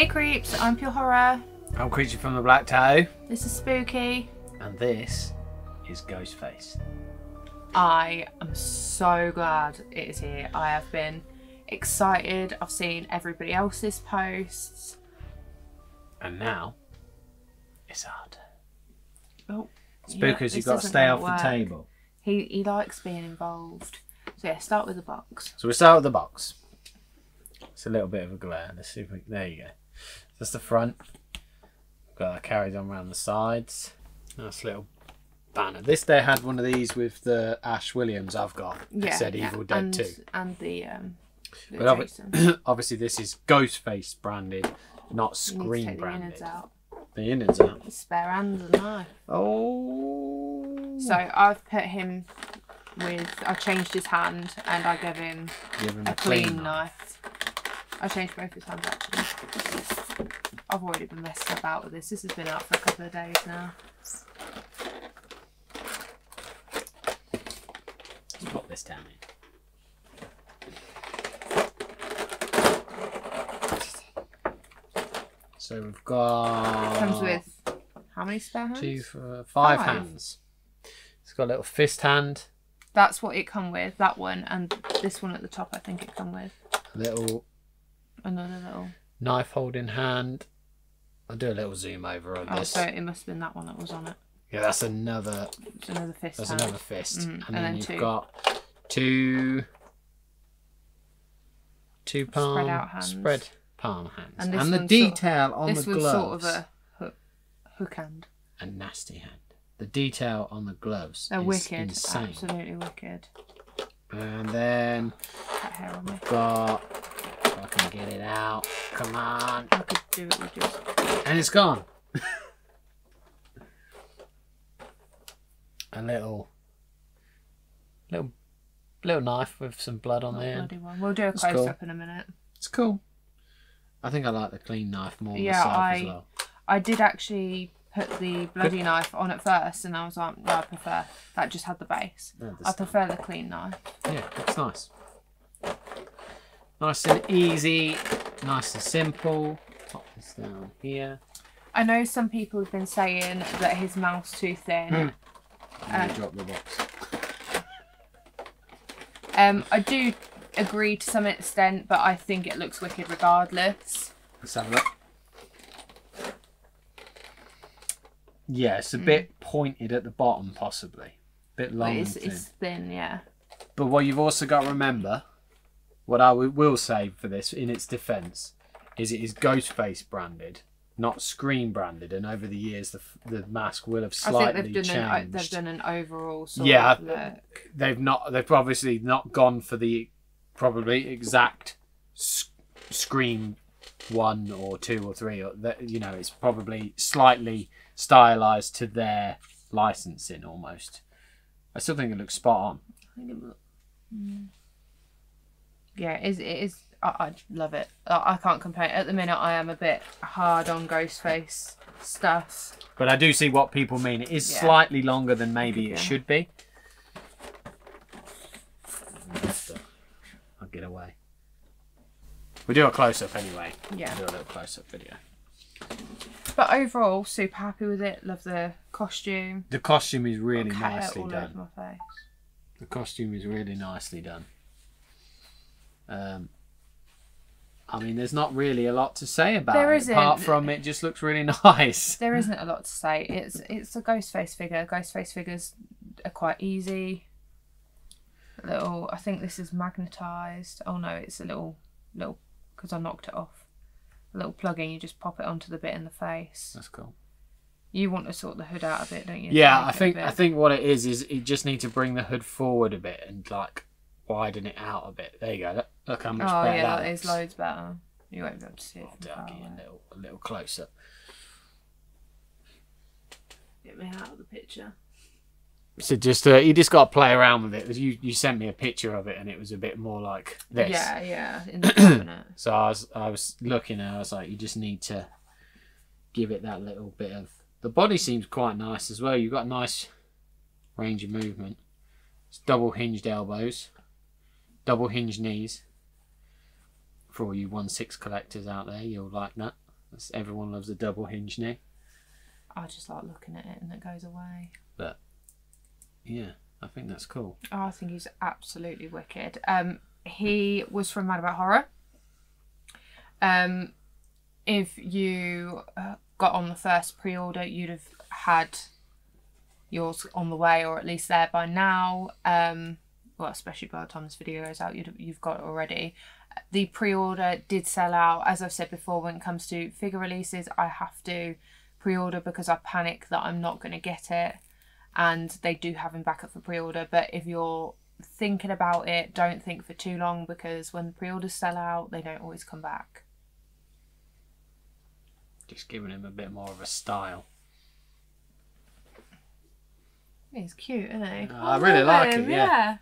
Hey creeps, I'm Pure Horror. I'm Creature from the Black Tattoo, This is spooky. and this is Ghostface. I am so glad it is here. I have been excited. I've seen everybody else's posts. And now, it's turn. Oh, Spookers, yeah, you've got to stay off the table. He he likes being involved. So yeah, start with the box. So we start with the box. It's a little bit of a glare. Let's see if we. There you go. That's the front. Got that carried on around the sides. Nice little banner. This day had one of these with the Ash Williams I've got. It Yeah, said yeah. Evil Dead and, 2. and the um. The But obvi- Jason. obviously, this is Ghostface branded, not You need to Scream take the branded. innards out. The innards out. Spare hands and knife. Oh. So I've put him with. I changed his hand and I gave him Give him a clean knife. I changed both his hands actually. I've already been messing about with this. This has been out for a couple of days now. Let's pop this down here. So we've got Comes with how many spare hands? two, four, five Five. hands. It's got a little fist hand, That's what it come with. That one and this one at the top. I think it come with little another little. knife holding hand. I'll do a little zoom over on Oh, this. so it must have been that one that was on it. Yeah, that's another. It's another fist That's hand. another fist, Mm, and, and then, then you've two. got two, two palm out hands. spread palm hands, And and, the one's sort of- detail on This the gloves. sort of a hook, hook hand. a nasty hand. The detail on the gloves They're is wicked. insane. Absolutely wicked. And then That hair on me. got can get it out. Come on. I could do it with just. And it's gone. a little little little knife with some blood on Not there. bloody one. We'll do a close cool. up in a minute. It's cool. I think I like the clean knife more Yeah, myself I- as well. I did actually put the bloody knife on at first, and I was like, no, I prefer that. Just had the base. Yeah, I prefer the clean knife. yeah, it's nice. Nice and easy, nice and simple. Pop this down here. I know some people have been saying that his mouth's too thin. I'm gonna Uh, drop the box. Um, I do agree to some extent, but I think it looks wicked regardless. Let's have a look. Yeah, it's a bit pointed at the bottom, possibly. A bit But long it's, thin. it's thin, yeah. But what you've also got to remember, what I will say for this, in its defence, is it is Ghostface branded, not Scream branded, and over the years the f- the mask will have I slightly think they've done an changed. they've done an overall sort Yeah, of look. They've not. They've obviously not gone for the probably exact s- Scream one or two or three. Or that you know, it's probably slightly stylized to their licensing almost. I still think it looks spot on. I think it look- mm. Yeah, it is. It is. I, I love it. I, I can't complain. At the minute, I am a bit hard on Ghostface stuff. But I do see what people mean. It is Yeah. slightly longer than maybe Yeah. it should be. I'll get away. We do a close up anyway. Yeah. We'll do a little close up video. But overall, super happy with it. Love the costume. The costume is really nicely all done. over my face. The costume is really nicely done. Um, I mean, there's not really a lot to say about There it apart from it just looks really nice. There isn't a lot to say. It's it's a Ghostface figure. Ghostface figures are quite easy. A little. I think this is magnetized. Oh no, it's a little little because I knocked it off. A little plug-in. You just pop it onto the bit in the face. That's cool. You want to sort the hood out a bit, don't you? Yeah, I think I think what it is is you just need to bring the hood forward a bit and like widen it out a bit. There you go. Look, look how much Oh better yeah, that that is looks. loads better. You won't be able to see it. I'll From do- far I'll get a little a little closer. Get me out of the picture. So just uh, you just got to play around with it. You you sent me a picture of it and it was a bit more like this. Yeah, yeah, in the cabinet. So I was I was looking and I was like, you just need to give it that little bit of. The body seems quite nice as well. You've got a nice range of movement. It's double hinged elbows, double hinge knees. For all you one six collectors out there, you'll like that. That's- Everyone loves a double hinge knee. I just like looking at it and it goes away. But yeah, I think that's cool. Oh, I think he's absolutely wicked. Um, he was from Mad About Horror. Um, if you uh, got on the first pre-order, you'd have had yours on the way, or at least there by now. Um, well, especially by the time this video goes out, you'd, you've got it already. The pre-order did sell out. As I've said before, when it comes to figure releases, I have to pre-order because I panic that I'm not going to get it and they do have him back up for pre-order but if you're thinking about it don't think for too long because when the pre-orders sell out they don't always come back Just giving him a bit more of a style. he's cute isn't he I really like him, it, yeah.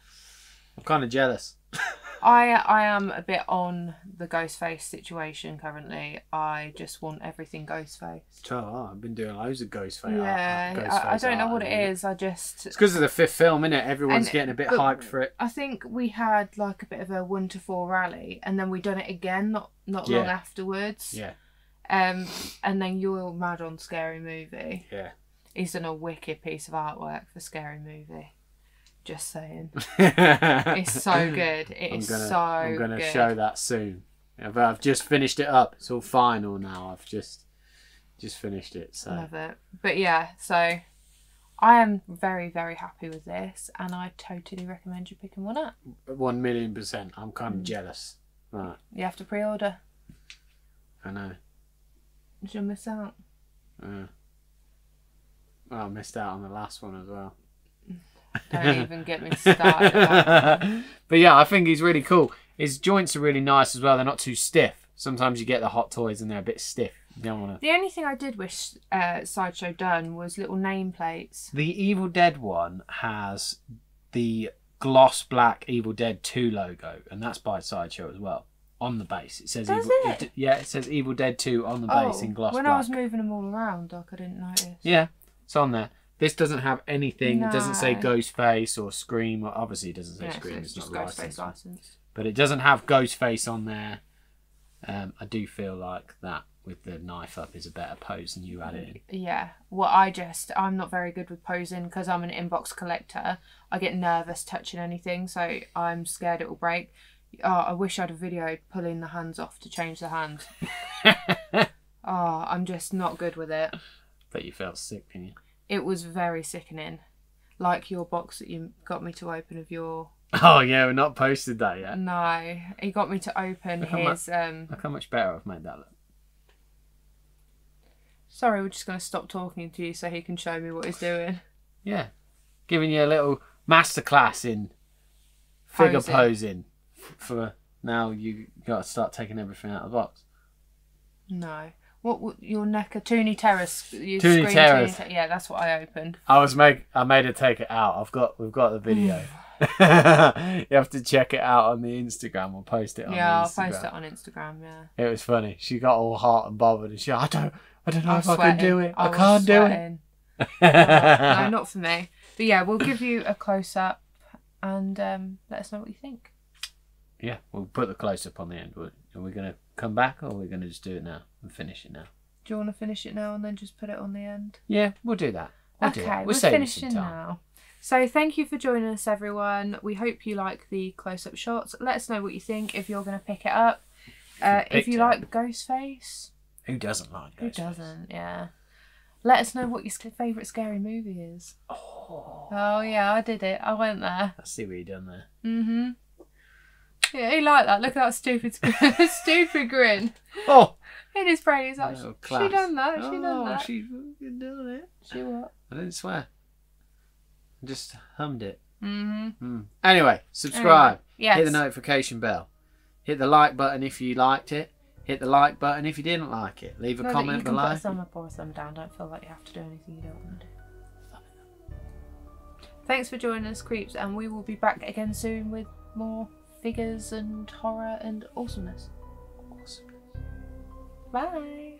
I'm kind of jealous. I I am a bit on the Ghostface situation currently. I just want everything Ghostface. Oh, I've been doing loads of Ghostface. Yeah, art, I, I don't know what at it is. I just It's because of the fifth film, innit? Everyone's And- getting a bit hyped for it. I think we had like a bit of a one to four rally, and then we done it again not not long afterwards. Yeah, Um, and then you're mad on Scary Movie. yeah. He's done a wicked piece of artwork for Scary Movie. Just saying, it's so good. It I'm is gonna, so I'm gonna good. show that soon. I've, I've just finished it up. It's all final now. I've just just finished it. So Love it. But yeah, so I am very very happy with this, and I totally recommend you picking one up. one million percent. I'm kind Mm. of jealous. Right, You have to pre-order. I know. You'll miss out. Uh, well, I missed out on the last one as well. Don't even get me started. but yeah, I think he's really cool. His joints are really nice as well. They're not too stiff. Sometimes you get the hot toys and they're a bit stiff. You don't want to. The only thing I did wish uh, Sideshow done was little nameplates. The Evil Dead one has the gloss black Evil Dead 2 logo, and that's by Sideshow as well. On the base, it says Does Evil. it? yeah, it says Evil Dead 2 on the base in gloss Oh, when black. I was moving them all around, like I didn't notice. Yeah, it's on there. This doesn't have anything. It doesn't say No. Ghostface or Scream. Or obviously, it doesn't say Yeah, so Scream. it's It's, just not Ghostface licensed. license. But it doesn't have Ghostface on there. Um, I do feel like that with the knife up is a better pose than you it. Yeah. Well, I just I'm not very good with posing because I'm an inbox collector. I get nervous touching anything, so I'm scared it will break. Oh, I wish I had a video pulling the hands off to change the hands. Oh, I'm just not good with it. but you felt sick, didn't you? It was very sickening. Like your box that you got me to open of your. Oh yeah, we're not posted that yet. No, he got me to open Look how mu- his. Um, Look how much better I've made that look. sorry, we're just gonna stop talking to you so he can show me what he's doing. Yeah, giving you a little masterclass in figure Posing. posing. For now, you got to start taking everything out of the box. No. What, what your neck a Toony Terrors? You Toony Terrors. Ter- yeah, that's what I opened. I was make I made her take it out. I've got we've got the video. you have to check it out on the Instagram. We'll post it on yeah, I'll Instagram. post it on Instagram. Yeah. It was funny. She got all hot and bothered, and she, I don't, I don't know I'm if I can do it. I, was can't do it. no, not for me. But yeah, we'll give you a close up and um, let us know what you think. yeah, we'll put the close up on the end. Are we going to come back, or are we going to just do it now and finish it now? Do you want to finish it now and then just put it on the end? Yeah, we'll do that. We'll do okay, that. we're save you finishing now. So thank you for joining us, everyone. We hope you like the close-up shots. Let us know what you think if you're going to pick it up. Uh, if you like Ghostface, Who doesn't like Ghostface? who doesn't? Yeah. Let us know what your favourite scary movie is. Oh, Oh yeah, I did it. I went there. I see what you done there. Mhm. Yeah, he liked that. Look at that stupid, stupid grin Oh, in his brain. He's like, little she done that. She oh, done that. She fucking done it. She what? I didn't swear. I just hummed it. Mhm. Hmm. Anyway, subscribe. Yes. Hit the notification bell. Hit the like button if you liked it. Hit the like button if you didn't like it. Leave a that comment you can below. put thumb up or thumb down. Don't feel like you have to do anything you don't want to do. Thanks for joining us, creeps, and we will be back again soon with more figures and horror and awesomeness. Awesome. Bye.